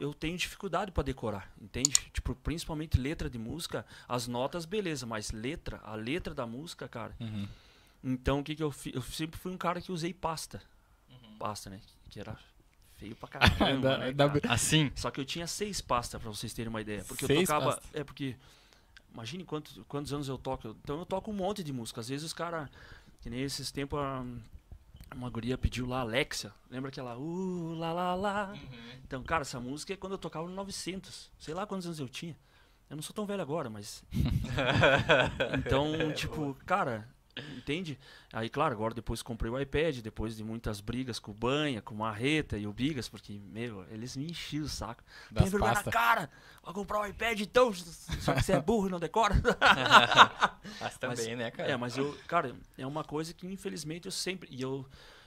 eu tenho dificuldade para decorar, entende? Tipo, principalmente letra de música, as notas, beleza, mas letra, a letra da música, cara. Uhum. Então, o que que eu fiz? Eu sempre fui um cara que usei pasta. Uhum. Pasta, né? Que era feio pra caramba, Da- né, da- cara? Assim. Só que eu tinha seis pastas, pra vocês terem uma ideia. Porque Seis eu tocava. pastas? É porque. Imagine quantos, quantos anos eu toco. Então eu toco um monte de música. Às vezes os caras. Que nem esses tempos. Uma guria pediu lá Alexia. Lembra aquela. Uh, lá, lá, lá. Então, cara, essa música é quando eu tocava no 900. Sei lá quantos anos eu tinha. Eu não sou tão velho agora, mas. então, tipo, cara, entende? Aí, claro, agora depois comprei o iPad, depois de muitas brigas com o Banha, com o Marreta e o Bigas, porque, meu, eles me enchiam o saco. Das Tem vergonha pastas. na cara! Vai comprar o iPad então, só que você é burro e não decora. Mas também, né, cara? É, mas eu, cara, é uma coisa que infelizmente eu sempre. E eu,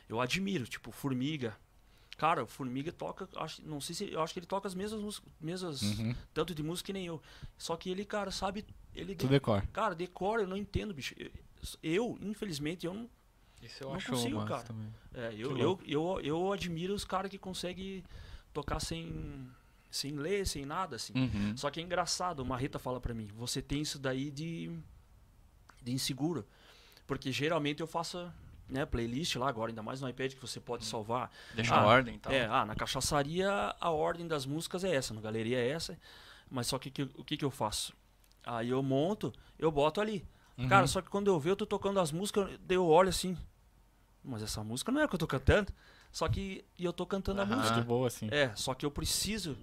eu admiro, tipo, Formiga. Cara, o Formiga toca, acho, não sei se. Eu acho que ele toca as mesmas músicas, mesmas, Uhum. tanto de música que nem eu. Só que ele, cara, sabe. Ele Tu de- decora. Cara, decora, eu não entendo, bicho. Eu, eu, infelizmente, eu não. Isso eu não consigo, cara. É, eu, eu, eu, eu admiro os caras que conseguem tocar sem, sem ler, sem nada, assim. Uhum. Só que é engraçado, o Marreta fala pra mim, você tem isso daí de, de inseguro. Porque geralmente eu faço né, playlist lá agora, ainda mais no iPad que você pode salvar. Deixa Ah, a ordem e tal. É, ah, na cachaçaria a ordem das músicas é essa, na galeria é essa. Mas só que, que o que, que eu faço? Aí eu monto, eu boto ali. Uhum. Cara, só que quando eu vejo, eu tô tocando as músicas, eu olho assim. Mas essa música não é a que eu tô cantando. Só que e eu tô cantando Aham. a música. boa, assim. É, só que eu preciso.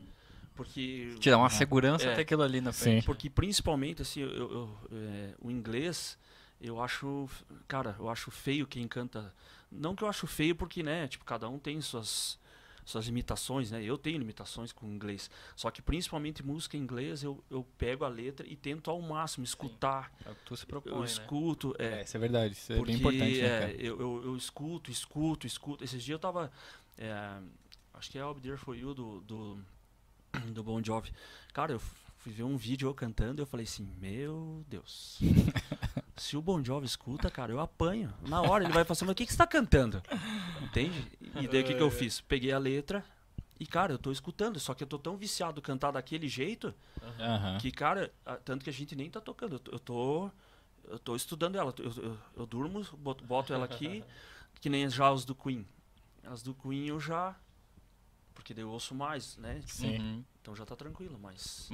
Porque. Te dá uma É. segurança É. ter aquilo ali na Sim. frente. Porque principalmente, assim, eu, eu- é, o inglês, eu acho. Cara, eu acho feio quem canta. Não que eu acho feio, porque, né, tipo, cada um tem suas, suas limitações, né? Eu tenho limitações com o inglês. Só que principalmente música em inglês, eu, eu pego a letra e tento ao máximo escutar. É o que tu se Eu propõe, né? escuto. É, É, isso é verdade. Isso é porque bem importante, né, é, eu, eu, eu escuto, escuto, escuto. Esses dias eu tava. é, acho que é Be There For You do, do, do Bon Jovi. Cara, eu fui ver um vídeo eu cantando e eu falei assim: Meu Deus. Se o Bon Jovi escuta, cara, eu apanho. Na hora ele vai falar assim: Mas o que, que você tá cantando? Entende? E daí o que, que eu fiz? Peguei a letra. E, cara, eu tô escutando, só que eu tô tão viciado cantar daquele jeito Aham. que, cara, tanto que a gente nem tá tocando. Eu tô. Eu tô, estudando ela. Eu, eu, eu durmo, boto, boto ela aqui, que nem já os do Queen. As do Queen eu já. Porque daí eu ouço mais, né? Sim. Uhum. Então já tá tranquilo, mas.